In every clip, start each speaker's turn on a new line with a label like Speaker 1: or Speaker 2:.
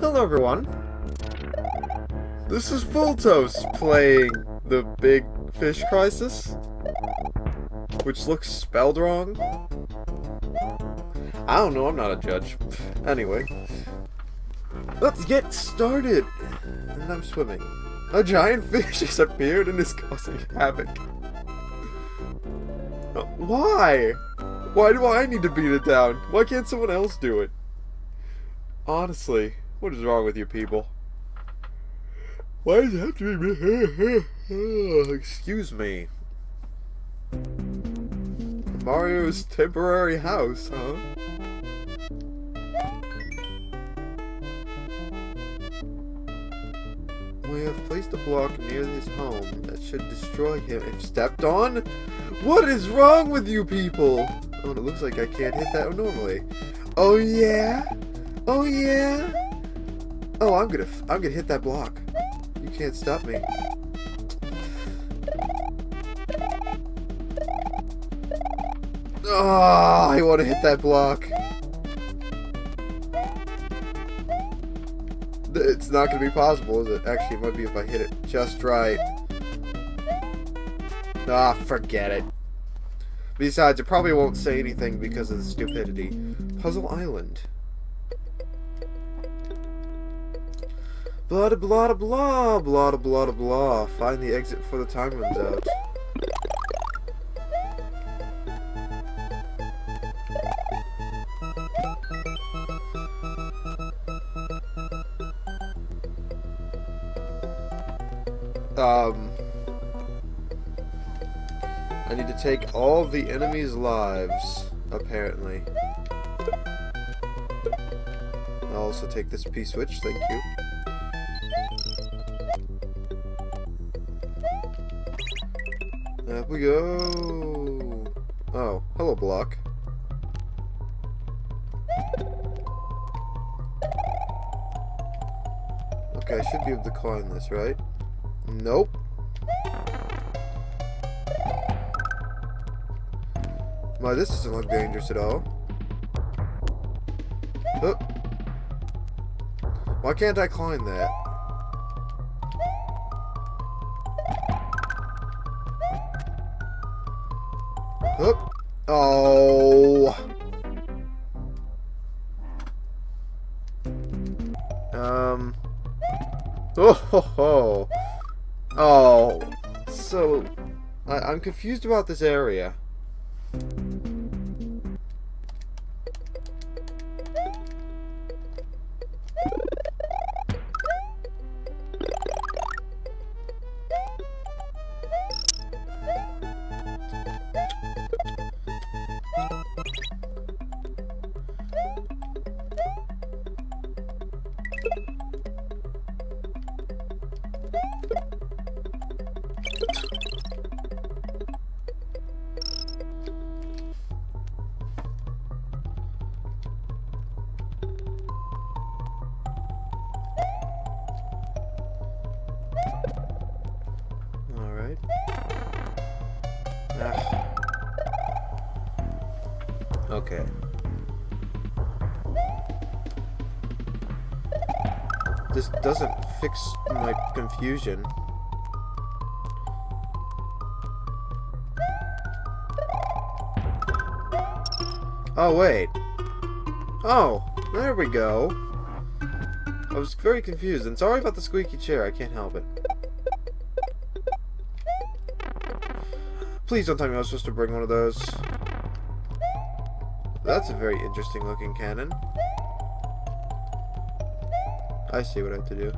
Speaker 1: Hello everyone. This is Pholtos playing the Big Fish Chrisis, which looks spelled wrong. I don't know, I'm not a judge. Anyway, let's get started. And I'm swimming. A giant fish has appeared and is causing havoc. Uh, Why? Why do I need to beat it down? Why can't someone else do it? Honestly, what is wrong with you people? Why does it have to be me? Excuse me. Mario's temporary house, huh? We have placed a block near his home that should destroy him if stepped on. What is wrong with you people? Oh, it looks like I can't hit that normally. Oh yeah? Oh yeah? Oh, I'm gonna, I'm gonna hit that block. You can't stop me. Oh, I want to hit that block. It's not going to be possible, is it? Actually, it might be if I hit it just right. Ah, forget it. Besides, it probably won't say anything because of the stupidity. Puzzle Island. Blah blah blah blah blah blah blah. Find the exit before the time runs out. Um, I need to take all the enemies' lives, apparently. I'll also take this P-switch, thank you. Up we go! Oh, hello, block. Okay, I should be able to climb this, right? Nope. My, this doesn't look dangerous at all. Oh. Why can't I climb that? Oh. Um. Oh ho ho. Oh. So, I, I'm confused about this area. Okay. This doesn't fix my confusion. Oh, wait. Oh, there we go. I was very confused, and sorry about the squeaky chair, I can't help it. Please don't tell me I was supposed to bring one of those. That's a very interesting looking cannon. I see what I have to do.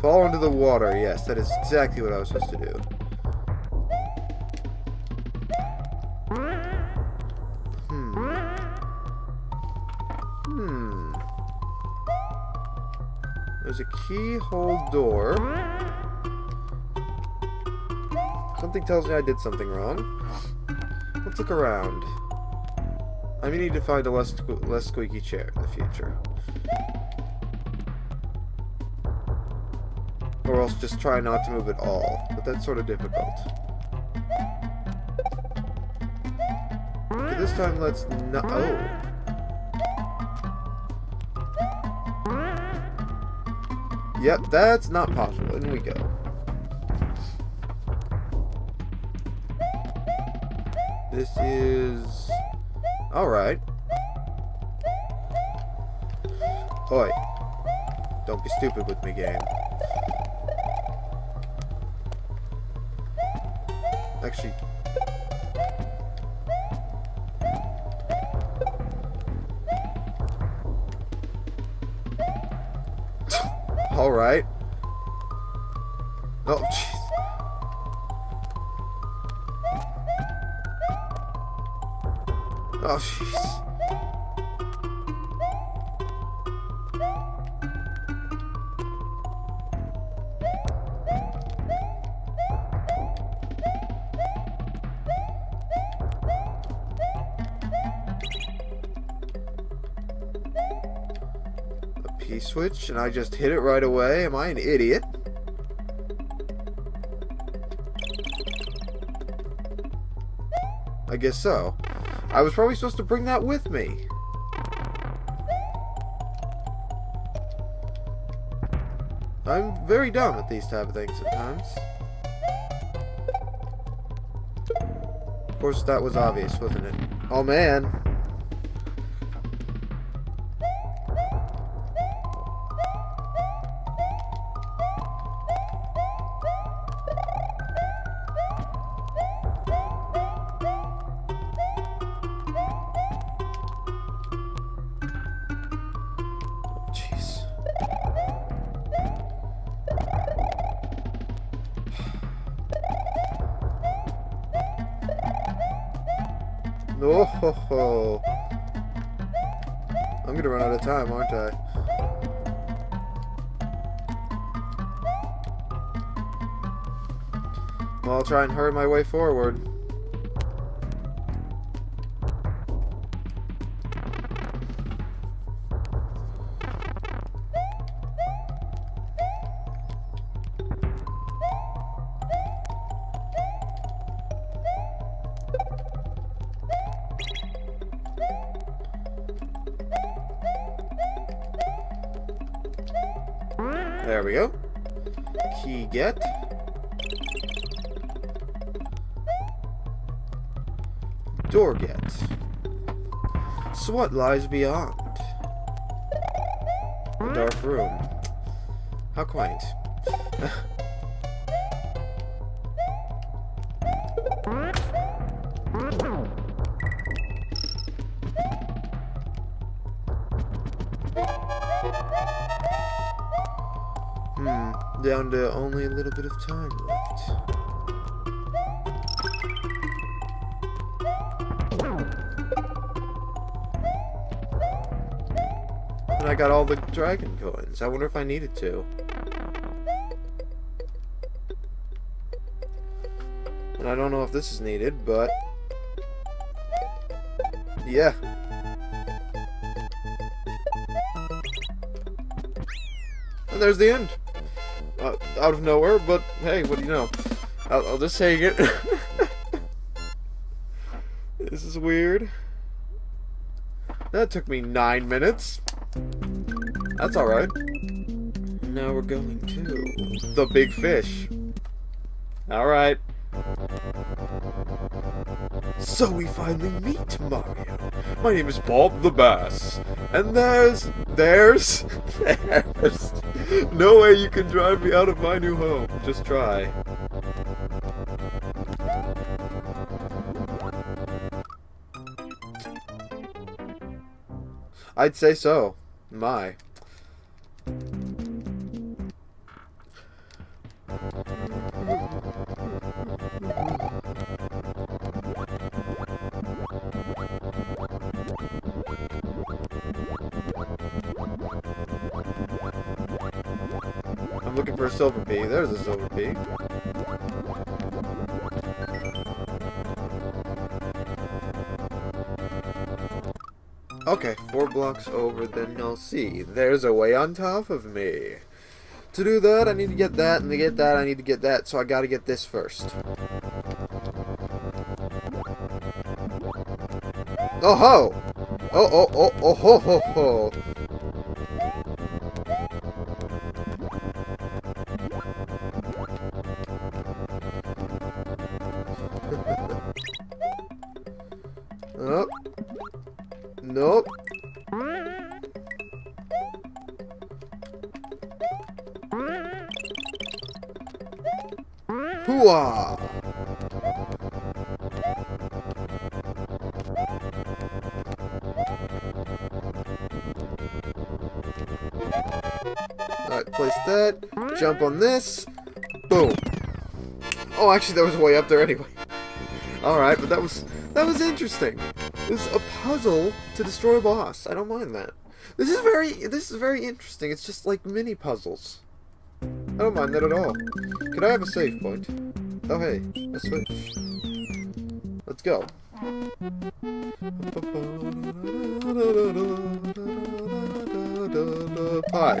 Speaker 1: Fall into the water. Yes, that is exactly what I was supposed to do. Hmm. Hmm. There's a keyhole door. Something tells me I did something wrong. Let's look around. I may need to find a less, less squeaky chair in the future. Or else just try not to move at all. But that's sort of difficult. This time let's not. Oh. Yep, that's not possible. In we go. This is... Alright. Oi. Don't be stupid with me, game. Actually... Alright. Oh, jeez. Oh, jeez. A P-switch, and I just hit it right away? Am I an idiot? I guess so. I was probably supposed to bring that with me. I'm very dumb at these type of things sometimes. Of course, that was obvious, wasn't it? Oh, man. No ho ho. I'm gonna run out of time, aren't I? Well, I'll try and hurry my way forward. Get. Door get. So what lies beyond? A dark room. How quaint. Hmm, down to only a little bit of time left. And I got all the dragon coins. I wonder if I needed to. And I don't know if this is needed, but... Yeah. And there's the end. Uh, out of nowhere, but hey, what do you know? I'll, I'll just take it. this is weird. That took me nine minutes. That's alright. Now we're going to the big fish. Alright. So we finally meet Mario. My name is Bob the Bass. And there's, there's, there's no way you can drive me out of my new home. Just try. I'd say so. My. Looking for a silver P. There's a silver P. Okay, four blocks over, then I'll see. There's a way on top of me. To do that, I need to get that, and to get that, I need to get that, so I gotta get this first. Oh ho! Oh oh oh oh ho ho ho! Oh. Nope. Hooah! Alright, place that. Jump on this. Boom. Oh, actually, that was way up there anyway. Alright, but that was that was interesting. It was a puzzle to destroy a boss. I don't mind that. This is very this is very interesting. It's just like mini puzzles. I don't mind that at all. Could I have a save point? Oh hey, a switch. Let's go. Hi.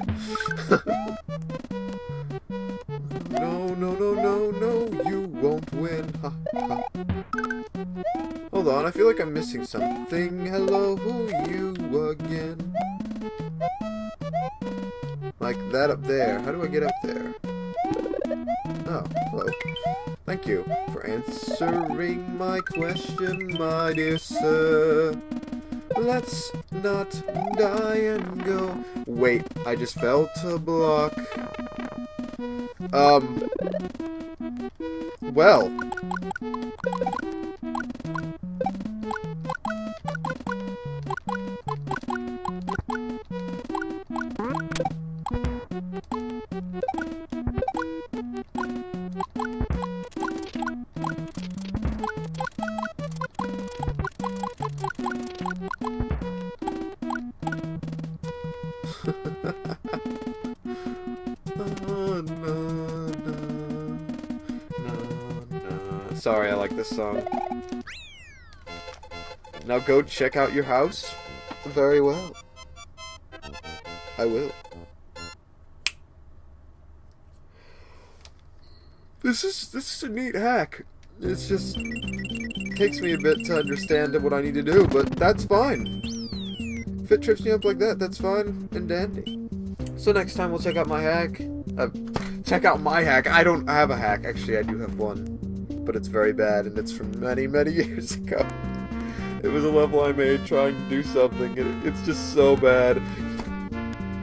Speaker 1: Hold on, I feel like I'm missing something. Hello, who you again? Like that up there. How do I get up there? Oh, hello. Thank you for answering my question, my dear sir. Let's not die and go. Wait, I just felt a block. Um. Well. Sorry, I like this song. Now go check out your house. Very well. I will. This is this is a neat hack. It's just takes me a bit to understand what I need to do, but that's fine. If it trips me up like that, that's fine and dandy. So next time we'll check out my hack. Uh, check out my hack. I don't have a hack. Actually, I do have one. But it's very bad, and it's from many, many years ago. It was a level I made trying to do something, and it's just so bad.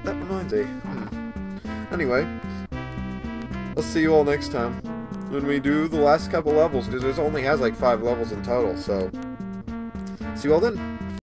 Speaker 1: That reminds me. Hmm. Anyway, I'll see you all next time when we do the last couple levels, because it only has like five levels in total, so... See you all then.